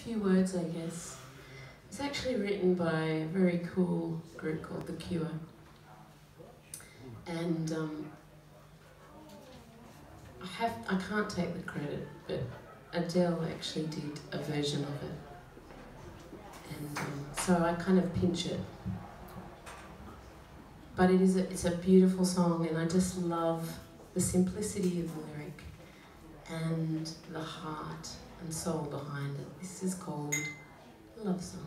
few words, I guess. It's actually written by a very cool group called The Cure. And um, I have I can't take the credit, but Adele actually did a version of it. And um, so I kind of pinch it. But it is a, it's a beautiful song and I just love the simplicity of the lyric and the heart and soul behind it. This is called Love Song.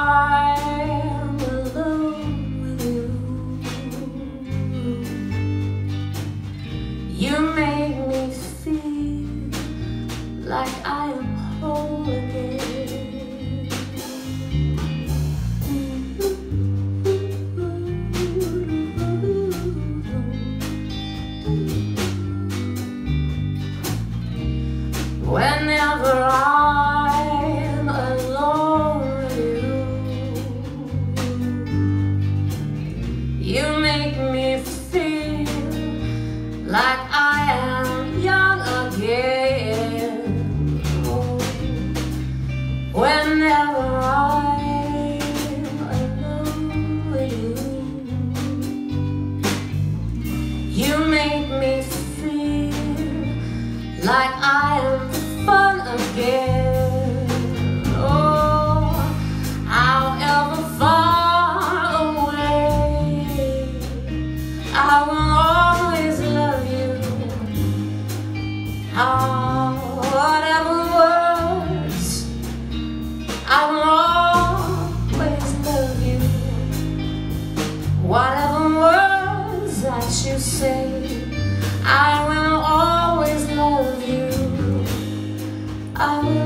I again. I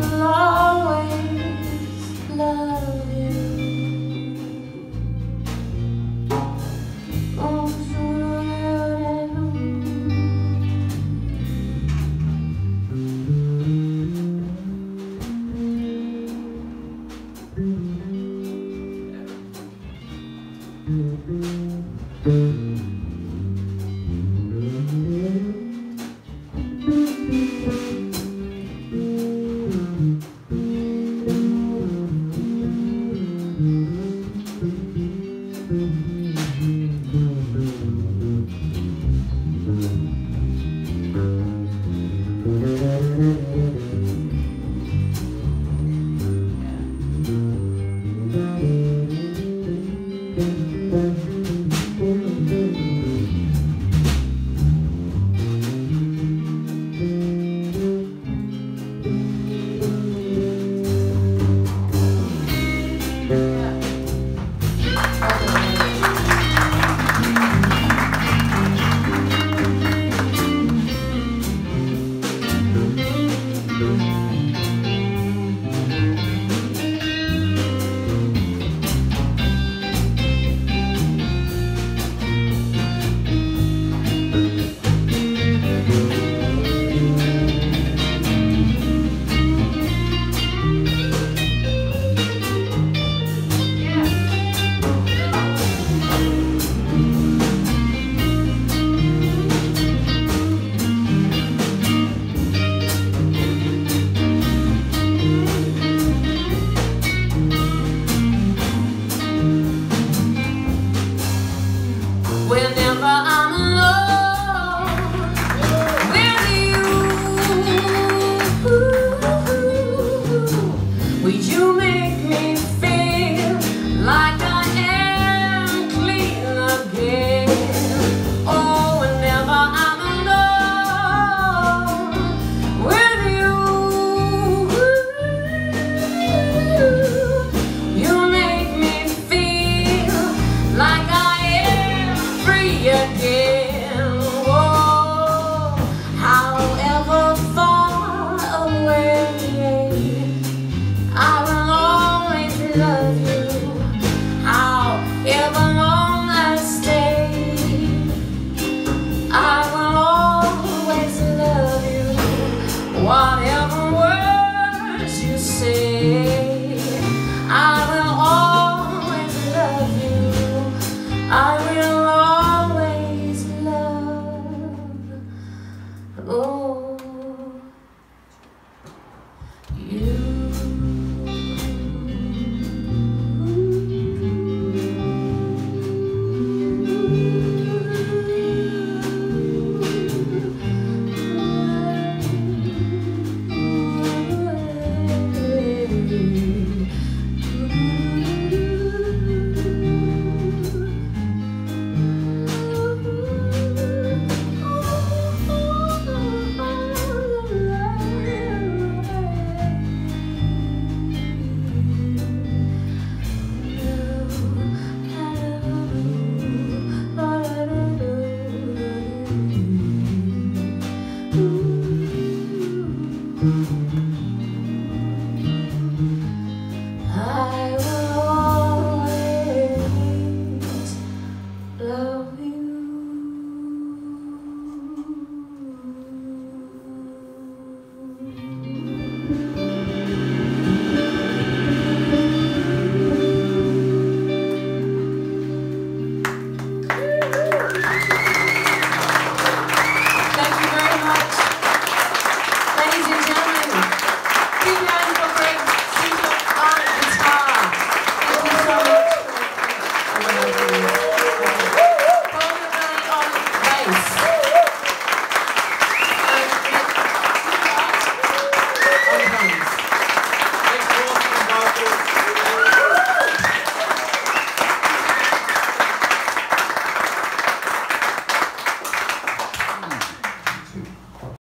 one, yeah.